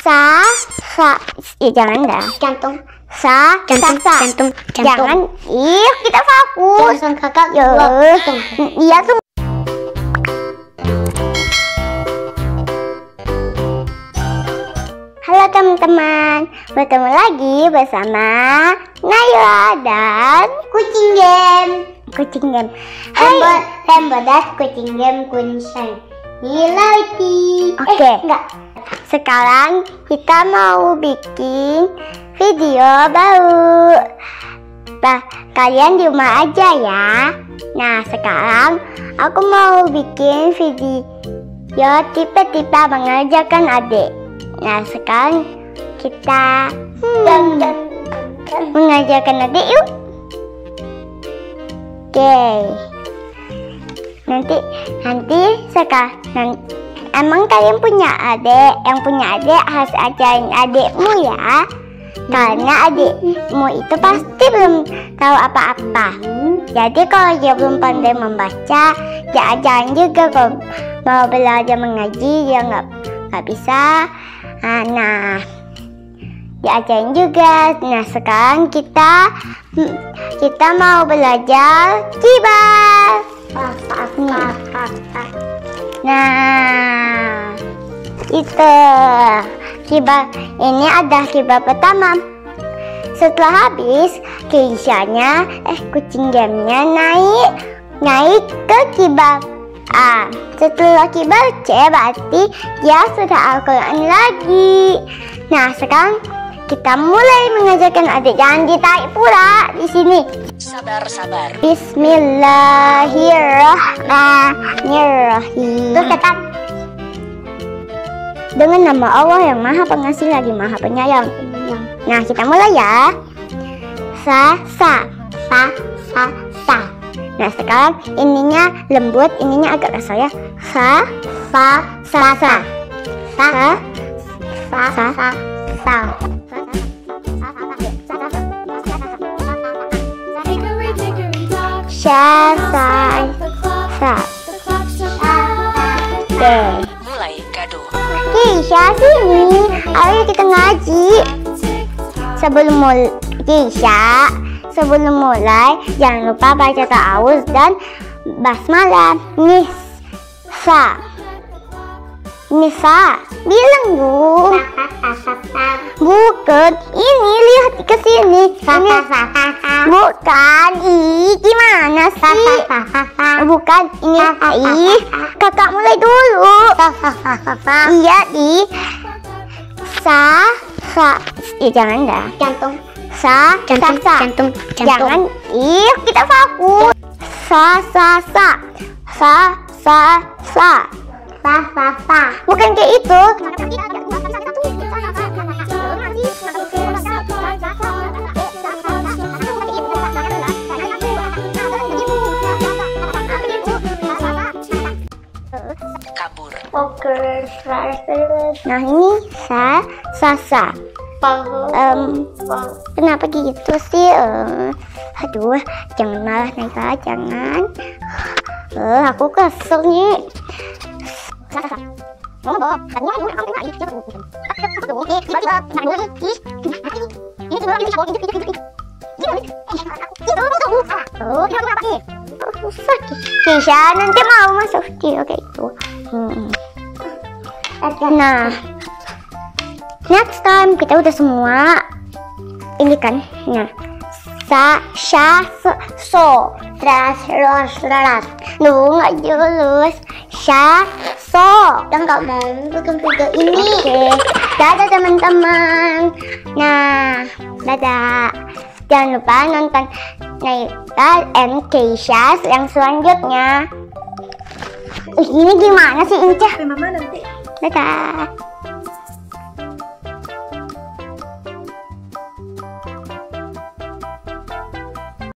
Sa, sa, ya jangan dah. Jantung. Sa, Jantung, sa, sa. jantung, jantung. Jangan, ih kita fokus. Jangan kakak. Ya, iya tuh. Halo teman-teman, bertemu lagi bersama Naila dan Kucing game. Kucing Game. Hai, rembodas kucing game kuncang. Hilati. Oke. Eh, enggak. Sekarang kita mau bikin video baru. Bah, kalian di rumah aja ya. Nah, sekarang aku mau bikin video tipe-tipe mengajarkan adik. Nah, sekarang kita hmm, mengajarkan adik yuk. Oke. Nanti nanti sekarang emang kalian punya adik, yang punya adik harus ajarin adikmu ya. Karena adikmu itu pasti belum tahu apa-apa. Jadi kalau dia belum pandai membaca, ya ajarin juga kalau mau belajar mengaji dia nggak nggak bisa. Ah, Nah, diajarin juga. Nah, sekarang kita kita mau belajar ah. Nah, itu kibar. Ini ada kibar pertama. Setelah habis, Keishanya, eh kucing gamenya naik naik ke kibar A. Setelah kibar C berarti dia sudah Al-Quran lagi. Nah, sekarang kita mulai mengajarkan adik jangan ditarik pula di sini. Sabar, sabar. Bismillahirrahmanirrahim. Kata Dengan nama Allah yang Maha Pengasih lagi Maha Penyayang. yang Nah, kita mulai ya. Sa sa. sa sa sa Nah, sekarang ininya lembut, ininya agak kasar ya. Sa sa sa sa. Sa sa sa sa sa. Hickory dickory dock. sha Kisha sini. Ayo kita ngaji. Sebelum mulai Kisha, sebelum mulai jangan lupa baca ta'awuz dan basmalah. Nisa. Nisa, bilang dong. Bukan, ini lihat ke sini. Ini bukan. Ih, gimana sih? Bukan, ini ih. Kakak mulai dulu. Iya, ih. Sa, sa. Ih, jangan dah. Jantung. Sa, Jantung, sa, sa. jantung, jantung. Jangan, ih, kita fokus. Sa, sa, sa. Sa, sa, sa. Sa sa sa. Bukan kayak itu. Kabur. Poker Nah ini sa, sa, sa. Pahu. Em, kenapa gitu sih? Eh, aduh, jangan malah naik lah, jangan. Eh, aku kesel nih. Sa, sa, sa. Kisha nanti mau masuk video kayak itu. Hmm. Nah, next time kita udah semua ini kan. Nah, sa, sha, so, ros ras. Lu nggak lulus. Sha, so. Kita nggak mau bikin video ini. Oke, dadah teman-teman. Nah, dadah. Jangan lupa nonton Naila and Keisha yang selanjutnya. Ih, ini gimana sih Inca? Mama nanti Dadah.